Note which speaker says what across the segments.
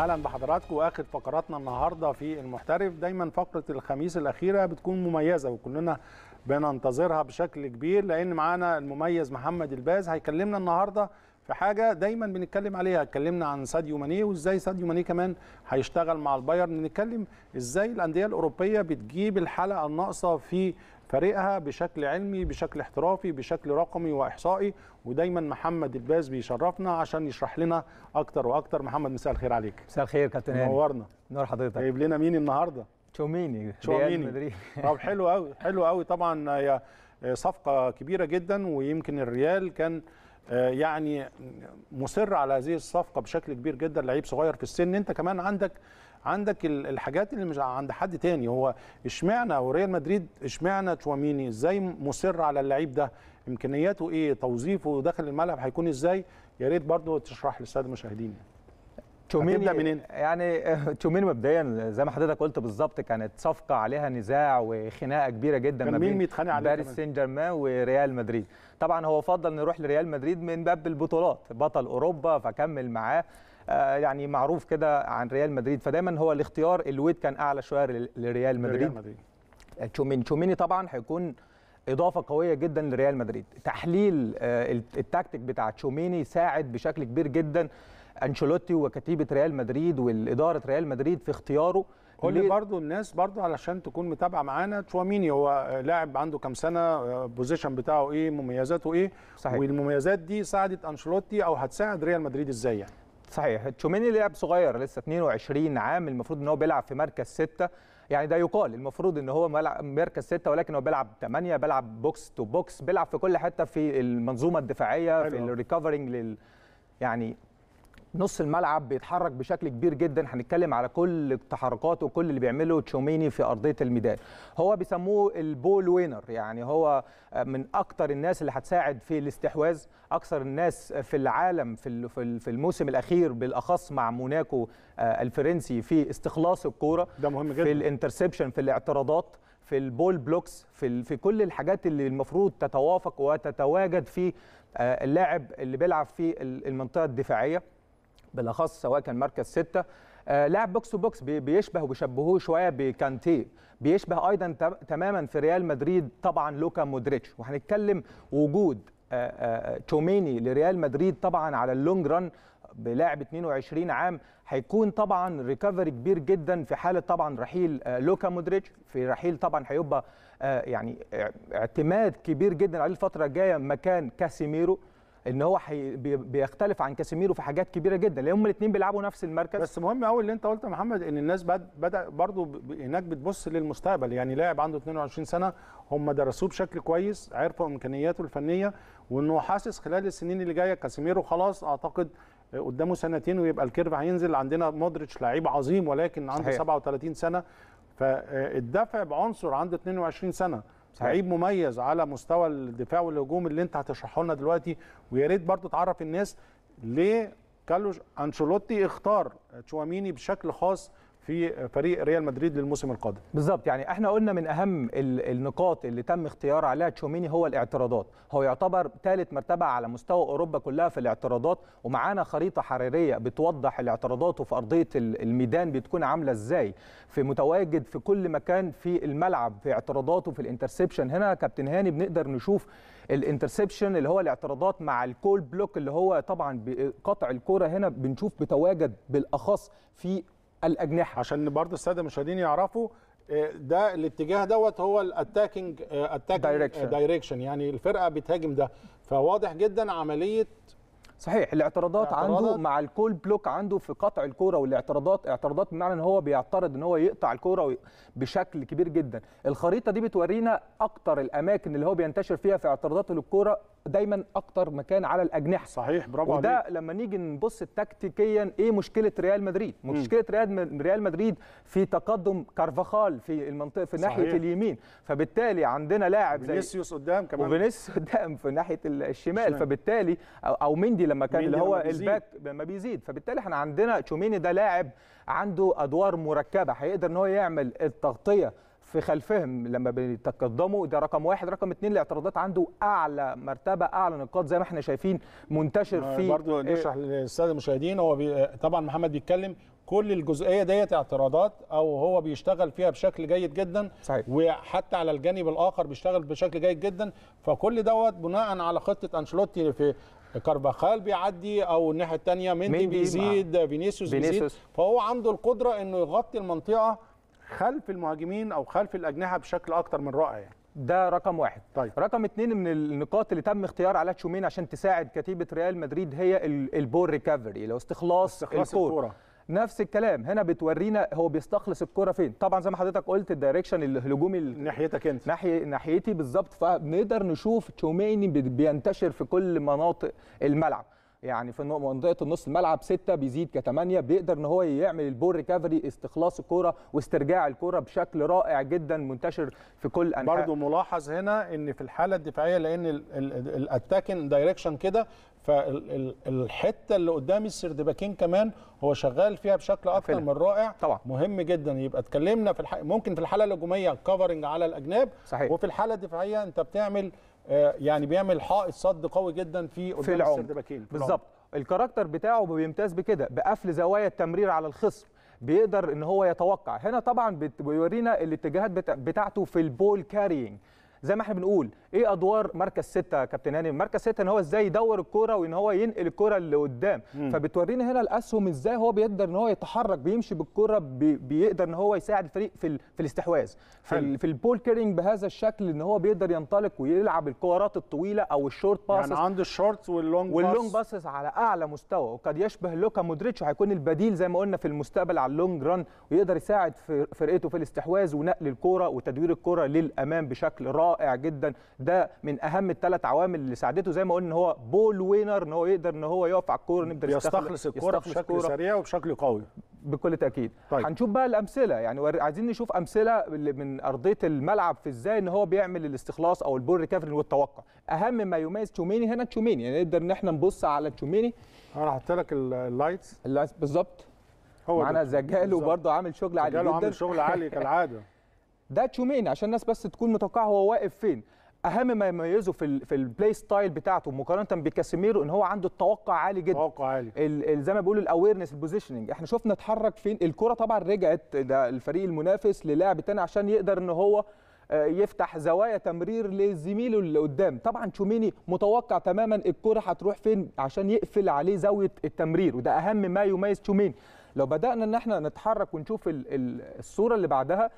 Speaker 1: أهلا بحضراتكم وآخر فقراتنا النهارده في المحترف. دايما فقرة الخميس الأخيرة بتكون مميزة وكلنا بننتظرها بشكل كبير لأن معانا المميز محمد الباز. هيكلمنا النهارده في حاجة دايما بنتكلم عليها. اتكلمنا عن ساديو ماني وإزاي ساديو ماني كمان هيشتغل مع البايرن. نتكلم إزاي الأندية الأوروبية بتجيب الحلقة الناقصة في فريقها بشكل علمي بشكل احترافي بشكل رقمي وإحصائي. ودايما محمد الباز بيشرفنا عشان يشرح لنا أكتر وأكتر. محمد مساء الخير عليك.
Speaker 2: مساء الخير كابتن هاني.
Speaker 1: نورنا.
Speaker 2: نور حضرتك.
Speaker 1: جايب لنا مين النهارده؟
Speaker 2: تشوميني مدريد.
Speaker 1: طب حلو قوي حلو قوي طبعا هي صفقة كبيرة جدا ويمكن الريال كان آه، يعني مصر على هذه الصفقة بشكل كبير جدا. لعيب صغير في السن. أنت كمان عندك عندك ال- الحاجات اللي مش عند حد تاني. هو اشمعنى وريال مدريد اشمعنى تشواميني؟ إزاي مصر على اللعيب ده؟ إمكانياته إيه؟ توظيفه داخل الملعب هيكون إزاي؟ يا ريت برضه تشرح للساده المشاهدين.
Speaker 2: تشوميني
Speaker 1: منين؟
Speaker 2: يعني آه، تشوميني مبدئيا زي ما حضرتك قلت بالظبط كانت صفقة عليها نزاع وخناقة كبيرة جدا ما بين باريس؟ سان جيرمان وريال مدريد. طبعا هو فضل يروح لريال مدريد من باب البطولات. بطل أوروبا فكمل معاه. يعني معروف كده عن ريال مدريد. فدايما هو الاختيار ال weight كان أعلى شوية لريال مدريد.
Speaker 1: مدريد.
Speaker 2: تشوميني تشوميني طبعا هيكون إضافة قوية جدا لريال مدريد. تحليل آه، التكتيك بتاع تشوميني ساعد بشكل كبير جدا أنشيلوتي وكتيبة ريال مدريد والإدارة ريال مدريد في اختياره.
Speaker 1: قول لي برضو الناس برضو علشان تكون متابعة معانا تشواميني هو لاعب عنده كام سنة position بتاعه إيه مميزاته إيه؟
Speaker 2: صحيح.
Speaker 1: والمميزات دي ساعدت أنشيلوتي أو هتساعد ريال مدريد إزاي يعني؟
Speaker 2: صحيح تشوميني لاعب صغير لسه 22 عام المفروض إن هو بيلعب في مركز ستة يعني ده يقال المفروض إن هو مركز ستة ولكن هو بيلعب 8 بيلعب box to box بيلعب في كل حتة في المنظومة الدفاعية في.
Speaker 1: ال
Speaker 2: recovering لل يعني نص الملعب بيتحرك بشكل كبير جدا. هنتكلم على كل تحركاته وكل اللي بيعمله تشوميني في أرضية الميدان. هو بيسموه ال ball winner يعني هو من أكتر الناس اللي هتساعد في الاستحواذ أكثر الناس في العالم في في ال- في الموسم الأخير بالأخص مع موناكو آه، الفرنسي في استخلاص الكورة.
Speaker 1: ده مهم جدا.
Speaker 2: في ال interception في الاعتراضات في ال ball blocks في في كل الحاجات اللي المفروض تتوافق وتتواجد في آه، اللاعب اللي بيلعب في ال- المنطقة الدفاعية. بالاخص سواء كان مركز ستة. آه لاعب box to box بي- بيشبه وبيشبهوه شوية بكانتي. بيشبه أيضا تم- تماما في ريال مدريد طبعا لوكا مودريتش. وهنتكلم وجود آه آه تشوميني لريال مدريد طبعا على ال long run بلاعب 22 عام هيكون طبعا recovery كبير جدا في حالة طبعا رحيل لوكا مودريتش. في رحيل طبعا هيبقى يعني اعتماد كبير جدا عليه الفترة الجاية مكان كاسيميرو. إن هو حي بي- بيختلف عن كاسيميرو في حاجات كبيرة جدا لأن هم الاثنين بيلعبوا نفس المركز
Speaker 1: بس مهم قوي اللي أنت قلته يا محمد إن الناس بد- بدأ برضو ب- هناك بتبص للمستقبل يعني لاعب عنده 22 سنة هم درسوه بشكل كويس عرفوا إمكانياته الفنية وإنه حاسس خلال السنين اللي جاية كاسيميرو خلاص أعتقد قدامه سنتين ويبقى ال curve هينزل عندنا مودريتش لعيب عظيم ولكن عنده
Speaker 2: صحيح.
Speaker 1: 37 سنة فالدفع بعنصر عنده 22
Speaker 2: سنة.
Speaker 1: لعيب مميز على مستوى الدفاع والهجوم اللي انت هتشرحه لنا دلوقتي ويا ريت برضو تعرف الناس ليه كارلوس أنشيلوتي اختار تشواميني بشكل خاص في فريق ريال مدريد للموسم القادم.
Speaker 2: بالظبط يعني إحنا قلنا من اهم ال- النقاط اللي تم اختيار عليها تشوميني هو الاعتراضات. هو يعتبر ثالث مرتبة على مستوى أوروبا كلها في الاعتراضات ومعانا خريطة حرارية بتوضح الاعتراضات وفي أرضية ال- الميدان بتكون عاملة إزاي. في متواجد في كل مكان في الملعب في اعتراضاته في ال interception. هنا كابتن هاني بنقدر نشوف ال interception اللي هو الاعتراضات مع ال ball block اللي هو طبعا بقطع الكره هنا بنشوف بتواجد بالأخص في الأجنحة
Speaker 1: عشان برضو السادة المشاهدين يعرفوا آه، ده الاتجاه دوت هو ال attacking attacking
Speaker 2: Direction.
Speaker 1: direction يعني الفرقة بتهاجم ده فواضح جدا عملية
Speaker 2: صحيح الاعتراضات
Speaker 1: الاعتراضات.
Speaker 2: عنده مع ال ball block عنده في قطع الكورة والاعتراضات اعتراضات بمعنى إن هو بيعترض إن هو يقطع الكورة بشكل كبير جدا. الخريطة دي بتورينا أكتر الأماكن اللي هو بينتشر فيها في اعتراضاته للكوره دايما أكتر مكان على الأجنحة.
Speaker 1: صحيح برافو
Speaker 2: وده
Speaker 1: عليك.
Speaker 2: لما نيجي نبص تكتيكيا إيه مشكلة ريال مدريد؟ مشكلة ريال ريال مدريد في تقدم كارفاخال في المنطقة في ناحية
Speaker 1: صحيح.
Speaker 2: اليمين. فبالتالي عندنا لاعب زي
Speaker 1: فينيسيوس قدام كمان.
Speaker 2: وفينيسيوس قدام في ناحية الشمال.
Speaker 1: الشمال.
Speaker 2: فبالتالي أو, مندي لما كان اللي هو. الباك لما بيزيد. فبالتالي إحنا عندنا تشواميني ده لاعب عنده أدوار مركبة هيقدر إن هو يعمل التغطية في خلفهم لما بيتقدموا. ده رقم واحد. رقم اثنين الاعتراضات عنده أعلى مرتبة أعلى نقاط زي ما إحنا شايفين منتشر في
Speaker 1: برضو نشرح للساده المشاهدين هو بي... طبعا محمد بيتكلم كل الجزئية ديت اعتراضات أو هو بيشتغل فيها بشكل جيد جدا
Speaker 2: صحيح.
Speaker 1: وحتى على الجانب الآخر بيشتغل بشكل جيد جدا. فكل دوت بناء على خطة أنشيلوتي في كارفاخال بيعدي أو الناحية الثانية مندي بيزيد فينيسيوس بيزيد. فهو عنده القدرة انه يغطي المنطقة خلف المهاجمين أو خلف الأجنحة بشكل أكتر من رائع يعني.
Speaker 2: ده رقم واحد
Speaker 1: طيب.
Speaker 2: رقم اتنين من النقاط اللي تم اختيار عليها تشومين عشان تساعد كتيبة ريال مدريد هي ال- ال ball recovery لو استخلاص,
Speaker 1: استخلاص
Speaker 2: الكورة. نفس الكلام. هنا بتورينا هو بيستخلص الكرة فين. طبعا زي ما حضرتك قلت ال direction الهجومي ال-
Speaker 1: ناحيتك انت.
Speaker 2: ناحيه ناحيتي بالظبط. فبنقدر نشوف تشوميني بي- بينتشر في كل مناطق الملعب. يعني في منطقة النص الملعب ستة بيزيد كثمانية بيقدر إن هو يعمل ال ball recovery استخلاص الكرة واسترجاع الكرة بشكل رائع جدا منتشر في كل أنحاء.
Speaker 1: برضو ملاحظ هنا إن في الحالة الدفاعية لأن ال attacking direction كده فالحتة اللي قدام السردباكين كمان هو شغال فيها بشكل
Speaker 2: أكتر.
Speaker 1: من رائع.
Speaker 2: طبعا.
Speaker 1: مهم جدا. يبقى اتكلمنا في الح... ممكن في الحاله الهجومية covering على الأجناب.
Speaker 2: صحيح.
Speaker 1: وفي الحاله الدفاعية أنت بتعمل آه، يعني بيعمل حائط صد قوي جدا في قدام
Speaker 2: في
Speaker 1: السردباكين
Speaker 2: بالظبط. ال character بتاعه بيمتاز بكده بقفل زوايا التمرير على الخصم. بيقدر إن هو يتوقع. هنا طبعا بيورينا الاتجاهات بتا- بتاعته في ال ball carrying زي ما إحنا بنقول إيه أدوار مركز ستة كابتن هاني؟ مركز ستة إن هو إزاي يدور الكرة وإن هو ينقل الكرة اللي قدام فبتورينا هنا الأسهم إزاي هو بيقدر إن هو يتحرك بيمشي بالكرة بي بيقدر إن هو يساعد الفريق في ال- في الاستحواذ. في. ال- في ال ball carrying بهذا الشكل إن هو بيقدر ينطلق ويلعب الكورات الطويلة أو ال short passes.
Speaker 1: يعني عنده ال shorts
Speaker 2: وال
Speaker 1: long
Speaker 2: وال long pass passes على أعلى مستوى. وقد يشبه لوكا مودريتش وهيكون البديل زي ما قلنا في المستقبل على ال long run ويقدر يساعد في فرقته في الاستحواذ ونقل الكره وتدوير الكره للأمام بشكل رائع. جدا. ده من أهم الثلاث عوامل اللي ساعدته زي ما قلنا إن هو ball winner إن هو يقدر إن هو يقف على الكورة نقدر
Speaker 1: بيستخلص الكرة بشكل سريع وبشكل قوي.
Speaker 2: بكل تأكيد.
Speaker 1: طيب.
Speaker 2: هنشوف بقى الأمثلة. يعني عايزين نشوف أمثلة اللي من أرضية الملعب في إزاي إن هو بيعمل الاستخلاص أو ال ball recovery والتوقع. أهم ما يميز تشوميني هنا تشوميني. يعني نقدر إن إحنا نبص على تشوميني.
Speaker 1: أنا هحط لك ال- ال lights
Speaker 2: اللي عايز- بالظبط.
Speaker 1: هو
Speaker 2: معانا. زجاله. برضه عامل شغل عالي جدا.
Speaker 1: عامل شغل عالي كالعادة.
Speaker 2: ده تشوميني عشان الناس بس تكون متوقعة هو واقف فين. أهم ما يميزه في ال في ال play style بتاعته مقارنة بكاسيميرو إن هو عنده التوقع عالي جدا.
Speaker 1: توقع عالي.
Speaker 2: ال- ال- زي ما بيقولوا ال awareness ال positioning إحنا شفنا اتحرك فين. الكرة طبعا رجعت ده الفريق المنافس للاعب تاني عشان يقدر إن هو آه، يفتح زوايا تمرير لزميله اللي قدام. طبعا تشوميني متوقع تماما الكرة هتروح فين عشان يقفل عليه زاوية التمرير وده أهم ما يميز تشوميني. لو بدأنا إن إحنا نتحرك ونشوف ال- ال- الصورة اللي بعدها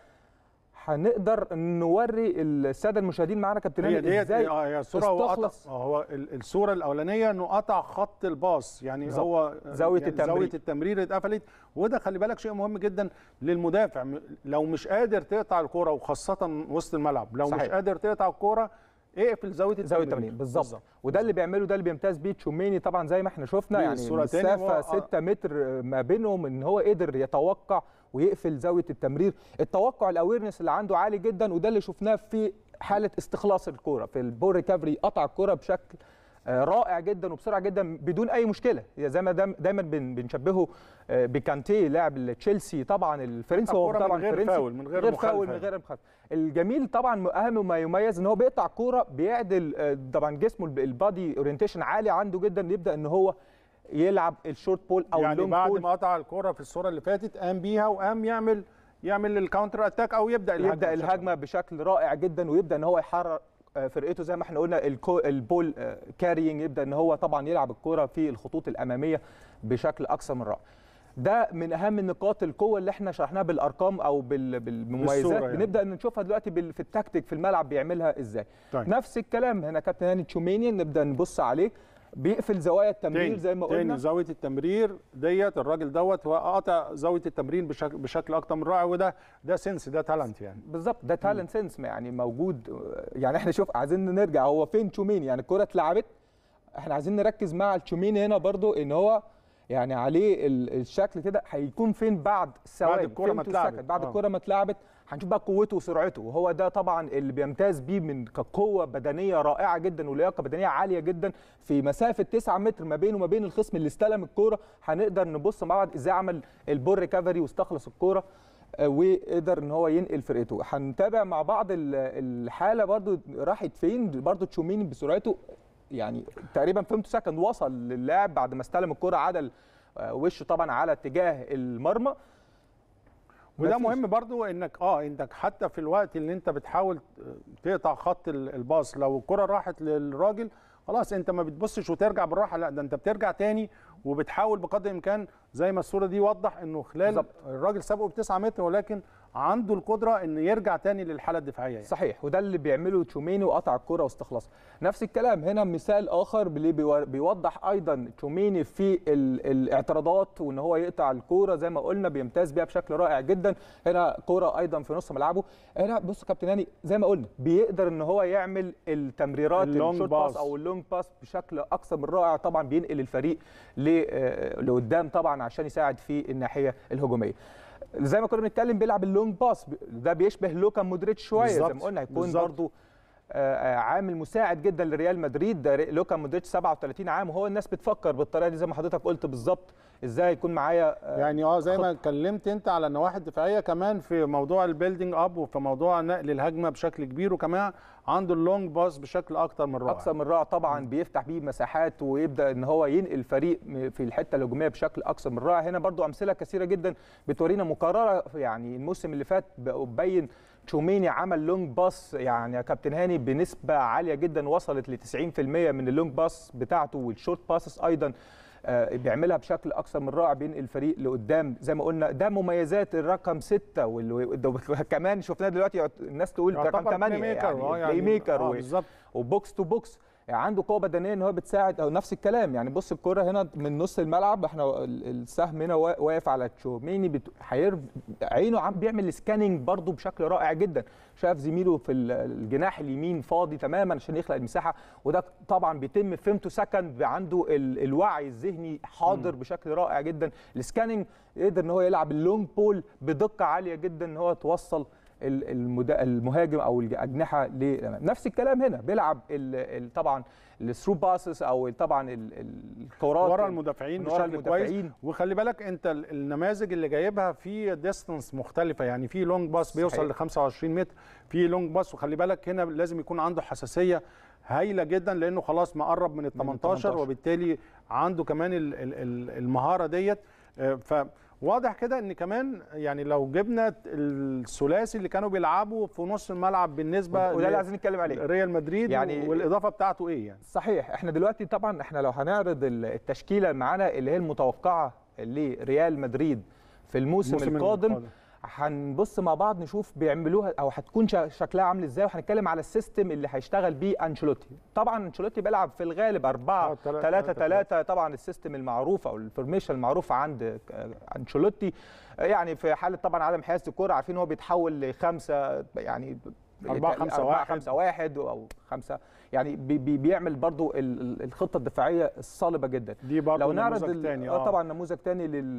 Speaker 2: هنقدر نوري السادة المشاهدين معانا كابتن
Speaker 1: هي
Speaker 2: هاني
Speaker 1: ديت
Speaker 2: إزاي
Speaker 1: آه هي الصورة هو قطع آه، هو ال- الصورة الأولانية إنه قطع خط الباص. يعني
Speaker 2: بالظبط.
Speaker 1: هو
Speaker 2: زاوية
Speaker 1: يعني
Speaker 2: التمرير.
Speaker 1: زاوية التمرير اتقفلت. وده خلي بالك شيء مهم جدا للمدافع. لو مش قادر تقطع الكورة وخاصة وسط الملعب لو
Speaker 2: صحيح.
Speaker 1: مش قادر تقطع الكورة اقفل زاوية التمرير
Speaker 2: زاوية التمرير. بالظبط. وده اللي بيعمله ده اللي بيمتاز بيه تشوميني طبعا زي ما إحنا شفنا. يعني مسافة
Speaker 1: هو-
Speaker 2: 6 متر ما بينهم إن هو قدر يتوقع ويقفل زاوية التمرير. التوقع ال awareness اللي عنده عالي جدا وده اللي شفناه في حالة استخلاص الكورة. في ال ball recovery قطع الكورة بشكل آه، رائع جدا وبسرعة جدا بدون أي مشكلة. زي ما دايما دايما بن- بنشبهه آه، بكانتي لاعب تشيلسي طبعا الفرنسي هو
Speaker 1: الكرة من
Speaker 2: طبعا
Speaker 1: غير فاول، من غير
Speaker 2: غير. فاول من غير مخالفة. الجميل طبعا أهم ما يميز إن هو بيقطع كوره بيعدل آه، طبعا جسمه الب- ال body orientation عالي عنده جدا. يبدأ إن هو يلعب ال short ball أو
Speaker 1: يعني
Speaker 2: ال long
Speaker 1: بعد
Speaker 2: ball
Speaker 1: ما قطع الكوره في الصورة اللي فاتت قام بيها وقام يعمل يعمل ال counter attack أو يبدأ
Speaker 2: الهجمة يبدأ
Speaker 1: بشكل
Speaker 2: الهجمة بشكل رائع جدا ويبدأ إن هو يحرر آه، فرقته زي ما إحنا قلنا الكو ال ball آه، carrying يبدأ إن هو طبعا يلعب الكرة في الخطوط الأمامية بشكل أكثر من رائع. ده من أهم النقاط القوة اللي إحنا شرحناها بالأرقام أو بال- بالمميزات.
Speaker 1: يعني.
Speaker 2: بنبدأ نشوفها دلوقتي في التكتيك في الملعب بيعملها إزاي.
Speaker 1: طيب.
Speaker 2: نفس الكلام هنا كابتن هاني تشوميني نبدأ نبص عليه. بيقفل زوايا التمرير
Speaker 1: تاني
Speaker 2: زي ما
Speaker 1: تاني
Speaker 2: قلنا.
Speaker 1: زاوية التمرير ديت الراجل دوت هو قاطع زاوية التمرير بشكل بشكل أكتر من رائع وده ده sense ده talent يعني.
Speaker 2: بالظبط ده talent sense يعني موجود يعني إحنا شوف عايزين نرجع هو فين تشوميني يعني الكرة اتلعبت إحنا عايزين نركز مع التشوميني هنا برضو إن هو يعني عليه ال- الشكل كده هيكون فين بعد ثواني
Speaker 1: الكرة
Speaker 2: فين
Speaker 1: ما اتلعبت.
Speaker 2: بعد
Speaker 1: آه.
Speaker 2: الكرة ما اتلعبت هنشوف بقى قوته وسرعته. وهو ده طبعا اللي بيمتاز بيه من كقوة بدنية رائعة جدا ولياقة بدنية عالية جدا في مسافة 9 متر ما بينه وما بين الخصم اللي استلم الكورة. هنقدر نبص مع بعض إزاي عمل ال ball recovery واستخلص الكورة آه، وقدر إن هو ينقل فرقته. هنتابع مع بعض ال- الحالة برضو راحت فين. برضو تشوميني بسرعته. يعني تقريبا femtosecond وصل للاعب بعد ما استلم الكره عدل آه، وشه طبعا على اتجاه المرمى.
Speaker 1: وده. مهم برضو إنك آه إنك حتى في الوقت اللي أنت بتحاول تقطع خط ال- ال pass لو الكرة راحت للراجل خلاص أنت ما بتبصش وترجع بالراحة لأ ده أنت بترجع تاني وبتحاول بقدر الإمكان زي ما الصورة دي وضح إنه خلال
Speaker 2: بالظبط.
Speaker 1: الراجل سابقه ب 9 متر ولكن عنده القدرة انه يرجع تاني للحالة الدفاعية يعني.
Speaker 2: صحيح وده اللي بيعمله تشوميني وقطع الكرة واستخلاصها نفس الكلام هنا مثال آخر اللي بيوضح أيضا تشوميني في ال- الاعتراضات وإن هو يقطع الكوره زي ما قلنا بيمتاز بيها بشكل رائع جدا. هنا كوره أيضا في نص ملعبه. هنا بص كابتن هاني زي ما قلنا بيقدر إن هو يعمل التمريرات
Speaker 1: ال
Speaker 2: long
Speaker 1: ال
Speaker 2: short pass. أو ال long pass بشكل أكثر من رائع. طبعا بينقل الفريق آه، لقدام طبعا عشان يساعد في الناحية الهجومية. زي ما كنا بنتكلم بيلعب ال long pass ده بيشبه لوكا مودريتش شوية زي ما قلنا هيكون
Speaker 1: بالظبط.
Speaker 2: عامل مساعد جدا لريال مدريد لوكا مودريتش 37 عام وهو الناس بتفكر بالطريقة دي زي ما حضرتك قلت بالظبط إزاي يكون معايا آه،
Speaker 1: يعني آه زي ما اتكلمت أنت على النواحي الدفاعية كمان في موضوع ال building up وفي موضوع نقل الهجمة بشكل كبير وكمان عنده ال long pass بشكل أكتر من رائع.
Speaker 2: أكثر من رائع طبعا بيفتح بيه مساحات ويبدأ إن هو ينقل الفريق في الحتة الهجومية بشكل أكثر من رائع. هنا برضو أمثلة كثيرة جدا بتورينا مقارنه يعني الموسم اللي فات بين تشوميني عمل long pass يعني يا كابتن هاني بنسبة عالية جدا وصلت ل 90% من ال long pass بتاعته وال short passes أيضا آه، بيعملها بشكل أكثر من رائع بينقل الفريق لقدام. زي ما قلنا ده مميزات الرقم ستة وكمان شفناه دلوقتي الناس تقول رقم
Speaker 1: يعتبر
Speaker 2: 8
Speaker 1: playmaker
Speaker 2: يعني آه playmaker
Speaker 1: آه
Speaker 2: و box to box يعني عنده قوة بدنية إن هو بتساعد أو نفس الكلام. يعني بص الكرة هنا من نص الملعب إحنا ال- السهم هنا وا- واقف على تشوميني بت... حير... عينه عم بيعمل scanning برضه بشكل رائع جدا. شاف زميله في ال- الجناح اليمين فاضي تماما عشان يخلق المساحة. وده طبعا بيتم فيمتو second عنده ال... الوعي الذهني حاضر بشكل رائع جدا. ال scanning يقدر إن هو يلعب ال long ball بدقة عالية جدا إن هو توصل المهاجم أو الأجنحة للامام نفس الكلام هنا بيلعب ال- طبعا ال through passes أو طبعا ال- ال- الكرات
Speaker 1: ورا المدافعين
Speaker 2: ورا
Speaker 1: بشكل كويس. وخلي بالك أنت ال- النماذج اللي جايبها في distance مختلفة يعني في long pass بيوصل. ل 25 متر في long pass وخلي بالك هنا لازم يكون عنده حساسية هايلة جدا لأنه خلاص مقرب من ال 18
Speaker 2: 18.
Speaker 1: وبالتالي عنده كمان ال- ال- ال- المهارة ديت آه، فواضح كده إن كمان يعني لو جبنا الثلاثي اللي كانوا بيلعبوا في نص الملعب بالنسبة
Speaker 2: وده اللي عايزين نتكلم عليه
Speaker 1: ريال مدريد
Speaker 2: يعني-
Speaker 1: والإضافة بتاعته إيه يعني
Speaker 2: صحيح إحنا دلوقتي طبعا إحنا لو هنعرض ال- التشكيلة معانا اللي هي المتوقعة لريال مدريد في الموسم,
Speaker 1: الموسم
Speaker 2: القادم
Speaker 1: القادم.
Speaker 2: هنبص مع بعض نشوف بيعملوها أو هتكون شكلها عامل إزاي وهنتكلم على ال system اللي هيشتغل بيه أنشيلوتي. طبعا أنشيلوتي بيلعب في الغالب 4
Speaker 1: آه، تلاتة-
Speaker 2: 3
Speaker 1: تلاتة-
Speaker 2: 3 طبعا ال system المعروف أو ال formation المعروف عند أنشيلوتي. يعني في حالة طبعا عدم حيازه الكورة عارفين هو بيتحول لخمسة يعني
Speaker 1: أربعة خمسة
Speaker 2: أربعة
Speaker 1: واحد.
Speaker 2: خمسة واحد أو خمسة. يعني بي بي بيعمل برضو ال- ال- الخطة الدفاعية الصلبة جدا
Speaker 1: دي برضه
Speaker 2: لو نعرض
Speaker 1: نموذج تاني
Speaker 2: آه طبعا نموذج تاني لل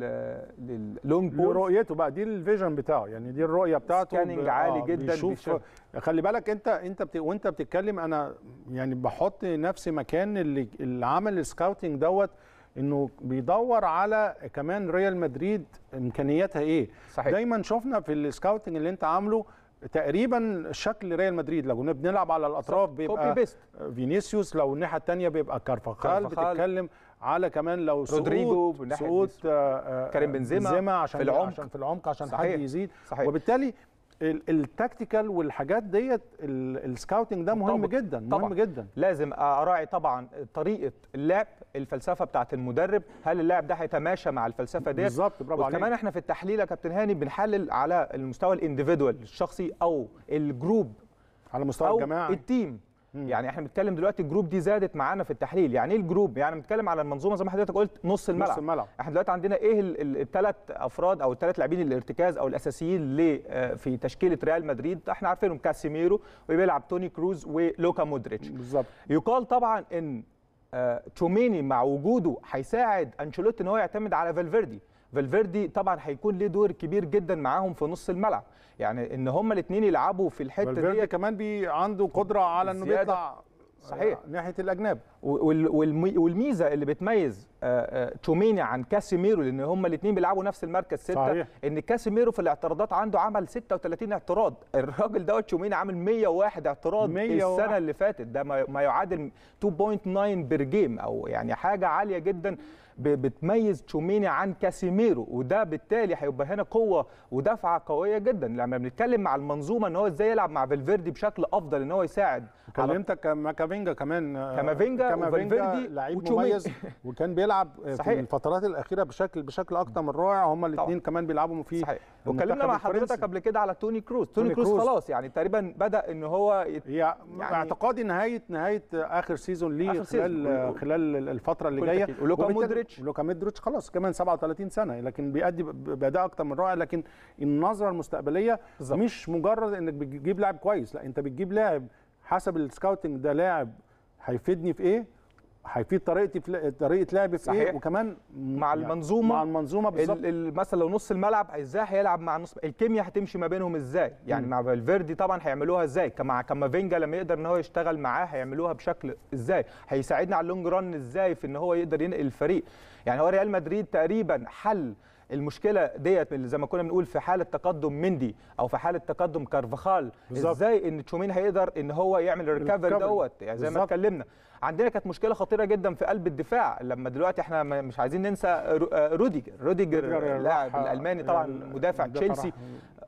Speaker 2: لل long ball
Speaker 1: رؤيته بقى دي ال vision بتاعه يعني دي الرؤية بتاعته
Speaker 2: scanning
Speaker 1: ب-
Speaker 2: عالي
Speaker 1: آه،
Speaker 2: جدا
Speaker 1: بيشوف
Speaker 2: بيشوف.
Speaker 1: خلي بالك انت انت بت... وانت بتتكلم أنا يعني بحط نفسي مكان اللي, اللي عمل ال scouting دوت انه بيدور على كمان ريال مدريد امكانياتها إيه
Speaker 2: صحيح.
Speaker 1: دايما شفنا في ال scouting اللي انت عامله تقريبا شكل ريال مدريد لو بنلعب على
Speaker 2: الأطراف
Speaker 1: بيبقى فينيسيوس لو الناحية الثانية بيبقى كارفاخال. بتتكلم على كمان لو
Speaker 2: رودريجو
Speaker 1: سقوط سقوط. آه، آه،
Speaker 2: كريم بنزيما
Speaker 1: عشان
Speaker 2: في العمق.
Speaker 1: عشان في العمق عشان
Speaker 2: صحيح.
Speaker 1: حد يزيد
Speaker 2: صحيح.
Speaker 1: وبالتالي ال- tactical والحاجات ديت ال- ال scouting ده مهم
Speaker 2: مرتبط.
Speaker 1: جدا مهم
Speaker 2: طبعا.
Speaker 1: جدا
Speaker 2: لازم أراعي طبعا طريقة اللعب الفلسفة بتاعت المدرب هل اللاعب ده هيتماشى مع الفلسفة ديت
Speaker 1: بالظبط برافو
Speaker 2: وكمان
Speaker 1: عليك
Speaker 2: إحنا في التحليل يا كابتن هاني بنحلل على المستوى ال individual الشخصي أو ال group
Speaker 1: على مستوى
Speaker 2: أو
Speaker 1: الجماعه
Speaker 2: ال team
Speaker 1: مم.
Speaker 2: يعني إحنا بنتكلم دلوقتي ال group دي زادت معانا في التحليل. يعني إيه ال group؟ يعني بنتكلم على المنظومة زي ما حضرتك قلت نص الملعب.
Speaker 1: نص الملعب.
Speaker 2: إحنا دلوقتي عندنا إيه الثلاث افراد أو الثلاث لاعبين الارتكاز أو الاساسيين ل آه، في تشكيلة ريال مدريد؟ إحنا عارفينهم كاسيميرو وبيلعب توني كروز ولوكا مودريتش.
Speaker 1: بالظبط.
Speaker 2: يقال طبعا إن آه، تشوميني مع وجوده هيساعد أنشيلوتي إن هو يعتمد على فالفيردي. فالفيردي طبعا هيكون ليه دور كبير جدا معاهم في نص الملعب يعني إن هما الاثنين يلعبوا في الحتة
Speaker 1: فالفيردي
Speaker 2: دي
Speaker 1: كمان بي عنده قدرة على
Speaker 2: إنه.
Speaker 1: بيطلع
Speaker 2: صحيح.
Speaker 1: آه، ناحية الأجناب
Speaker 2: وال- والمي- والميزة اللي بتميز آه، آه، تشوميني عن كاسيميرو لأن هما الاثنين بيلعبوا نفس المركز ستة
Speaker 1: صحيح.
Speaker 2: إن كاسيميرو في الاعتراضات عنده عمل 36 اعتراض الراجل دوت تشوميني عامل 101 اعتراض
Speaker 1: 101.
Speaker 2: السنة اللي فاتت ده ما يعادل 2.9 per game أو يعني حاجة عالية جدا بتميز تشوميني عن كاسيميرو وده بالتالي هيبقى هنا قوة ودفعة قوية جدا لما بنتكلم مع المنظومة إن هو إزاي يلعب مع فالفيردي بشكل أفضل إن هو يساعد على
Speaker 1: كلمتك كامافينجا كمان آه،
Speaker 2: كامافينجا وفالفيردي
Speaker 1: لعيب. مميز وكان بيلعب في
Speaker 2: صحيح.
Speaker 1: الفترات الأخيرة بشكل بشكل أكتر من رائع هما الاثنين كمان بيلعبوا في
Speaker 2: صحيح واتكلمنا مع. حضرتك قبل كده على توني كروز توني,
Speaker 1: توني
Speaker 2: كروز,
Speaker 1: كروز.
Speaker 2: خلاص يعني تقريبا بدأ إن هو يت... يعني-
Speaker 1: اعتقادي نهايه نهاية آخر season ليه
Speaker 2: آخر
Speaker 1: خلال
Speaker 2: season.
Speaker 1: خلال الفترة اللي
Speaker 2: جاية. ولوكا مودريتش.
Speaker 1: ولوكا مودريتش خلاص كمان 37 سنة لكن بيأدي ب- بأداء أكتر من رائع لكن النظرة المستقبلية
Speaker 2: بالظبط.
Speaker 1: مش مجرد إنك بتجيب لاعب كويس لا أنت بتجيب لاعب حسب ال scouting ده لاعب هيفيدني في إيه هيفيد طريقتي في لا- طريقة لعبي في
Speaker 2: صحيح.
Speaker 1: إيه وكمان
Speaker 2: مع
Speaker 1: يعني
Speaker 2: المنظومة.
Speaker 1: مع المنظومة بالظبط.
Speaker 2: ال- ال- مثلا لو نص الملعب إزاي هيلعب مع نص الكيمياء هتمشي ما بينهم إزاي؟ يعني
Speaker 1: مم.
Speaker 2: مع فالفيردي طبعا هيعملوها إزاي؟ مع كامافينجا لما يقدر إن هو يشتغل معاه هيعملوها بشكل إزاي؟ هيساعدنا على ال long run إزاي في إن هو يقدر ينقل الفريق؟ يعني هو ريال مدريد تقريبا حل المشكلة ديت اللي زي ما كنا بنقول في حالة تقدم مندي أو في حالة تقدم كارفخال
Speaker 1: بالظبط.
Speaker 2: إزاي إن تشوميني هيقدر إن هو يعمل ال
Speaker 1: recovery.
Speaker 2: دوت يعني زي ما
Speaker 1: بالظبط.
Speaker 2: اتكلمنا عندنا كانت مشكلة خطيرة جدا في قلب الدفاع لما دلوقتي إحنا مش عايزين ننسى آه، روديجر روديجر اللاعب الألماني طبعا مدافع تشيلسي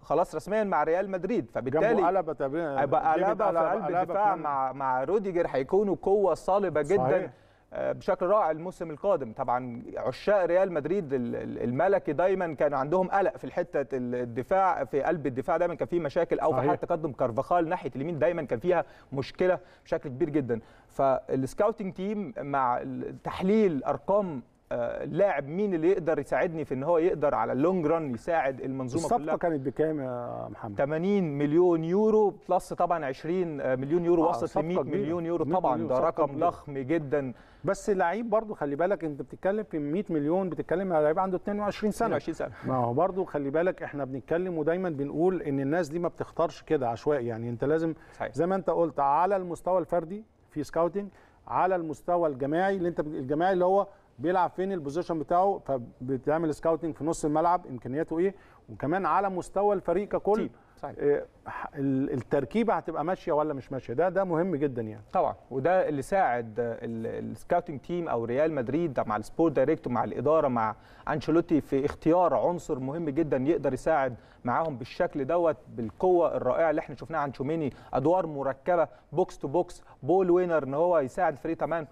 Speaker 2: خلاص رسميا مع ريال مدريد فبالتالي
Speaker 1: قلبه تقريبا
Speaker 2: قلبه في قلب الدفاع. مع مع روديجر هيكونوا قوة صلبة جدا
Speaker 1: صحيح.
Speaker 2: آه، بشكل رائع الموسم القادم. طبعا عشاق ريال مدريد ال- ال- الملكي دايما. كان عندهم قلق في الحتة الدفاع في قلب الدفاع دايما. كان في مشاكل أو في. حاله تقدم كارفاخال ناحية اليمين دايما كان فيها مشكلة بشكل كبير جدا. فال scouting team مع تحليل أرقام اللاعب مين اللي يقدر يساعدني في إن هو يقدر على ال long run يساعد المنظومة
Speaker 1: الصفقة
Speaker 2: كلها؟
Speaker 1: كانت بكام يا محمد؟
Speaker 2: 80 مليون يورو plus طبعا 20 مليون يورو
Speaker 1: آه،
Speaker 2: وصلت ل
Speaker 1: صفقة
Speaker 2: 100
Speaker 1: كبيرة.
Speaker 2: مليون يورو
Speaker 1: 100
Speaker 2: طبعا.
Speaker 1: مليون،
Speaker 2: ده رقم. ضخم جدا.
Speaker 1: بس لعيب برضو خلي بالك انت بتتكلم في 100 مليون بتتكلم على لعيب عنده 22 سنة.
Speaker 2: 22 سنة.
Speaker 1: ما هو برضو خلي بالك إحنا بنتكلم ودايما بنقول إن الناس دي ما بتختارش كده عشوائي. يعني انت لازم
Speaker 2: صحيح.
Speaker 1: زي ما انت قلت على المستوى الفردي في scouting على المستوى الجماعي اللي انت الجماعي اللي هو بيلعب فين ال position بتاعه فبتعمل scouting في نص الملعب إمكانياته إيه وكمان على مستوى الفريق ككل.
Speaker 2: صحيح.
Speaker 1: ال- التركيبة هتبقى ماشية ولا مش ماشية؟ ده ده مهم جدا يعني.
Speaker 2: طبعا وده اللي ساعد ال scouting team أو ريال مدريد مع ال sport director مع الإدارة مع أنشيلوتي في اختيار عنصر مهم جدا يقدر يساعد معاهم بالشكل دوت بالقوة الرائعة اللي إحنا شفناها عند تشوميني أدوار مركبة box to box ball winner إن هو يساعد الفريق كمان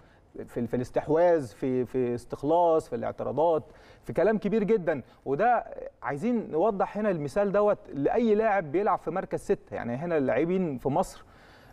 Speaker 2: في في الاستحواذ في في استخلاص في الاعتراضات في كلام كبير جدا. وده عايزين نوضح هنا المثال دوت لأي لاعب بيلعب في مركز ستة. يعني هنا اللاعبين في مصر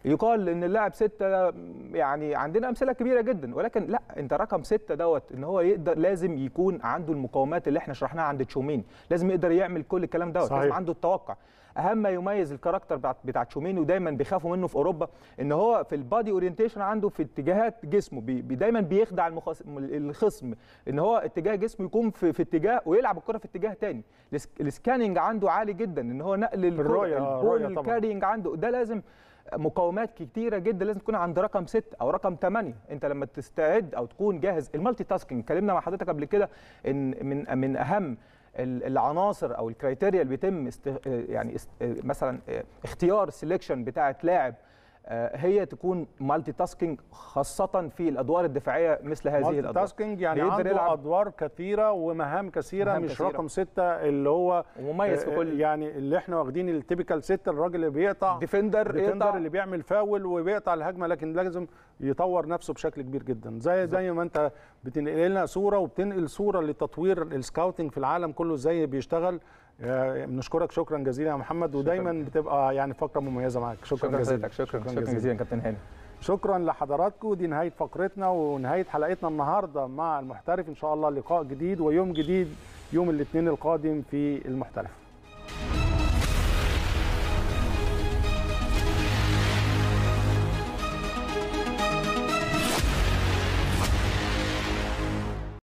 Speaker 2: يقال إن اللاعب ستة ده يعني عندنا أمثلة كبيرة جدا. ولكن لأ أنت رقم ستة دوت إن هو يقدر لازم يكون عنده المقومات اللي إحنا شرحناها عند تشوميني لازم يقدر يعمل كل الكلام دوت.
Speaker 1: صحيح.
Speaker 2: لازم عنده التوقع. أهم ما يميز ال character بتاع بتاع تشوميني ودايما بيخافوا منه في أوروبا إن هو في ال body orientation عنده في اتجاهات جسمه بي بي دايما بيخدع المخص... الخصم إن هو اتجاه جسمه يكون في, في اتجاه ويلعب الكرة في اتجاه تاني. الس- ال scanning عنده عالي جدا إن هو نقل
Speaker 1: الرؤية، آه، ال ball.
Speaker 2: Carrying عنده. ده لازم مقومات كتيرة جدا لازم تكون عند رقم ستة أو رقم ثمانية أنت لما تستعد أو تكون جاهز ال multitasking اتكلمنا مع حضرتك قبل كده ان من من أهم العناصر أو ال criteria اللي بيتم است يعني است مثلا اختيار ال selection بتاعة لاعب هي تكون multitasking خاصة في الأدوار الدفاعية مثل هذه
Speaker 1: multi
Speaker 2: الأدوار.
Speaker 1: tasking يعني عنده
Speaker 2: يلعب-
Speaker 1: أدوار كثيرة ومهام كثيرة
Speaker 2: مهام
Speaker 1: مش
Speaker 2: كثيرة.
Speaker 1: رقم ستة اللي هو
Speaker 2: ومميز في
Speaker 1: آه،
Speaker 2: كل
Speaker 1: يعني اللي إحنا واخدين ال typical ستة الراجل اللي بيقطع defender
Speaker 2: defender
Speaker 1: اللي بيعمل فاول وبيقطع الهجمة لكن لازم يطور نفسه بشكل كبير جدا. زي زي ما انت بتنقل لنا صورة وبتنقل صورة لتطوير السكاوتنج في العالم كله إزاي بيشتغل. آه، بنشكرك. شكرا جزيلا يا محمد. ودايما بتبقى يعني فقرة مميزة معاك. شكرا,
Speaker 2: شكرا
Speaker 1: جزيلا.
Speaker 2: لحضرتك. شكرا شكرا جزيلا. كابتن هاني
Speaker 1: شكرا لحضراتكم. دي نهاية فقرتنا ونهاية حلقتنا النهارده مع المحترف. إن شاء الله لقاء جديد ويوم جديد يوم الاثنين القادم في المحترف.